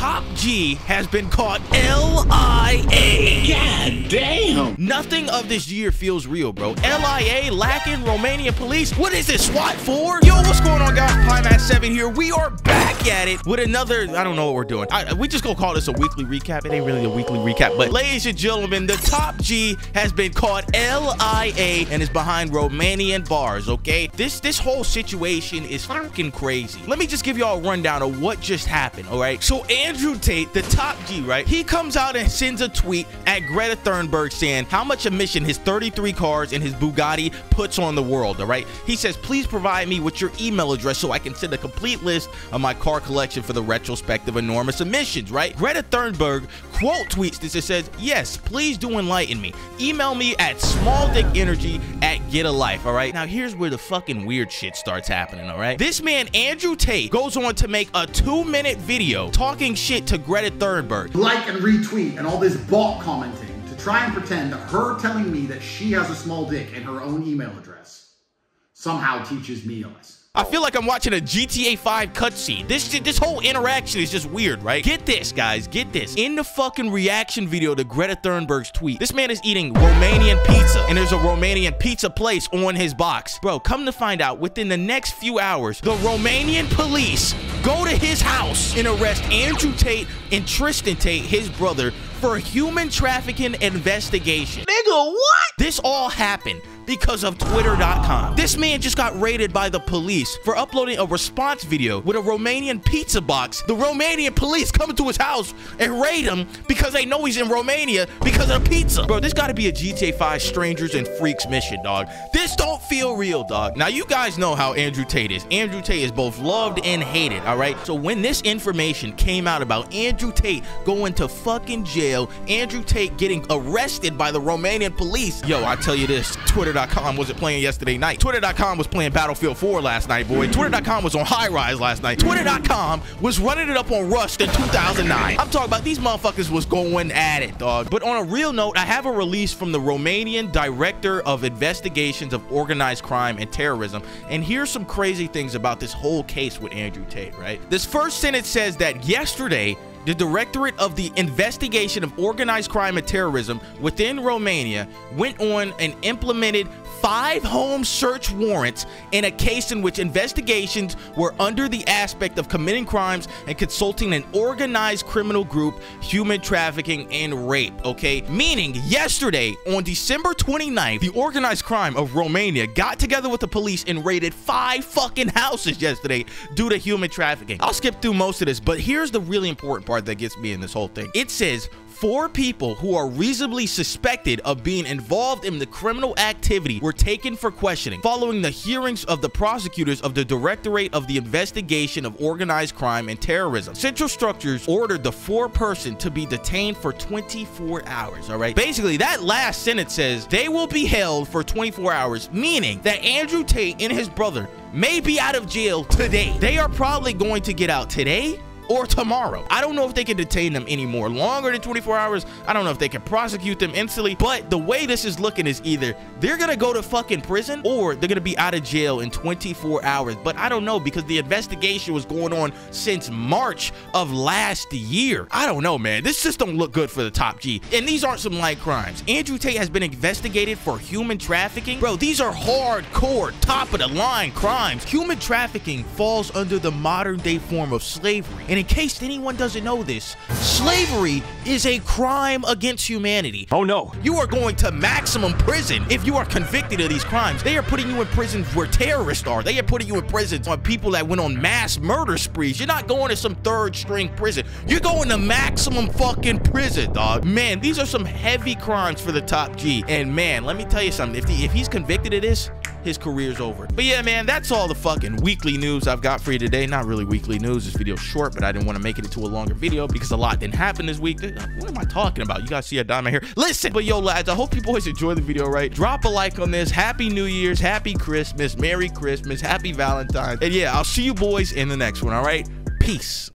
top G has been caught LIA. God damn. Nothing of this year feels real, bro. LIA, lacking Romanian police. What is this, SWAT 4? Yo, what's going on, guys? PieMatt7 here. We are back at it with another, I don't know what we're doing. I, we just gonna call this a weekly recap. It ain't really a weekly recap, but ladies and gentlemen, the top G has been caught LIA and is behind Romanian bars, okay? This, this whole situation is fucking crazy. Let me just give y'all a rundown of what just happened, all right? So Andrew Tate, the top G, right? He comes out and sends a tweet at Greta Thunberg saying how much emission his 33 cars and his Bugatti puts on the world, all right? He says, please provide me with your email address so I can send a complete list of my car collection for the retrospective enormous emissions, right? Greta Thunberg quote tweets this and says, yes, please do enlighten me. Email me at smalldickenergy at get a life, all right? Now, here's where the fucking weird shit starts happening, all right? This man, Andrew Tate, goes on to make a two-minute video talking shit to Greta Thunberg. Like and retweet and all this bot commenting to try and pretend that her telling me that she has a small dick in her own email address somehow teaches me a lesson. I feel like I'm watching a GTA 5 cutscene. This this whole interaction is just weird, right? Get this, guys. Get this. In the fucking reaction video to Greta Thunberg's tweet, this man is eating Romanian pizza, and there's a Romanian pizza place on his box. Bro, come to find out, within the next few hours, the Romanian police go to his house and arrest Andrew Tate and Tristan Tate, his brother, for human trafficking investigation. Nigga, what? This all happened because of Twitter.com. This man just got raided by the police for uploading a response video with a Romanian pizza box. The Romanian police come to his house and raid him because they know he's in Romania because of the pizza. Bro, this gotta be a GTA 5 Strangers and Freaks mission, dog. This don't feel real, dog. Now, you guys know how Andrew Tate is. Andrew Tate is both loved and hated, all right? So when this information came out about Andrew Tate going to fucking jail, Andrew Tate getting arrested by the Romanian police, yo, I tell you this, Twitter.com wasn't playing yesterday night. Twitter.com was playing Battlefield 4 last night, boy. Twitter.com was on high rise last night. Twitter.com was running it up on Rust in 2009. I'm talking about these motherfuckers was going at it, dog. But on a real note, I have a release from the Romanian Director of Investigations of Organized Crime and Terrorism. And here's some crazy things about this whole case with Andrew Tate, right? This first sentence says that yesterday, the Directorate of the Investigation of Organized Crime and Terrorism within Romania went on and implemented five home search warrants in a case in which investigations were under the aspect of committing crimes and consulting an organized criminal group, human trafficking, and rape, okay? Meaning, yesterday, on December 29th, the organized crime of Romania got together with the police and raided five fucking houses yesterday due to human trafficking. I'll skip through most of this, but here's the really important part that gets me in this whole thing. It says four people who are reasonably suspected of being involved in the criminal activity were taken for questioning following the hearings of the prosecutors of the Directorate of the Investigation of Organized Crime and Terrorism. Central Structures ordered the four person to be detained for 24 hours, all right? Basically, that last sentence says they will be held for 24 hours, meaning that Andrew Tate and his brother may be out of jail today. They are probably going to get out today or tomorrow. I don't know if they can detain them anymore longer than 24 hours. I don't know if they can prosecute them instantly, but the way this is looking is either they're gonna go to fucking prison or they're gonna be out of jail in 24 hours. But I don't know because the investigation was going on since March of last year. I don't know, man. This just don't look good for the top G. And these aren't some light crimes. Andrew Tate has been investigated for human trafficking. Bro, these are hardcore, top of the line crimes. Human trafficking falls under the modern day form of slavery. And in case anyone doesn't know this, slavery is a crime against humanity. Oh no. You are going to maximum prison if you are convicted of these crimes. They are putting you in prisons where terrorists are. They are putting you in prisons on people that went on mass murder sprees. You're not going to some third string prison. You're going to maximum fucking prison, dog. Man, these are some heavy crimes for the top G. And man, let me tell you something. If, the, if he's convicted of this, his career's over. But yeah, man, that's all the fucking weekly news I've got for you today. Not really weekly news. This video's short, but I didn't want to make it into a longer video because a lot didn't happen this week. What am I talking about? You guys see a diamond here. Listen, but yo, lads, I hope you boys enjoy the video, right? Drop a like on this. Happy New Year's, Happy Christmas, Merry Christmas, Happy Valentine's. And yeah, I'll see you boys in the next one, all right? Peace.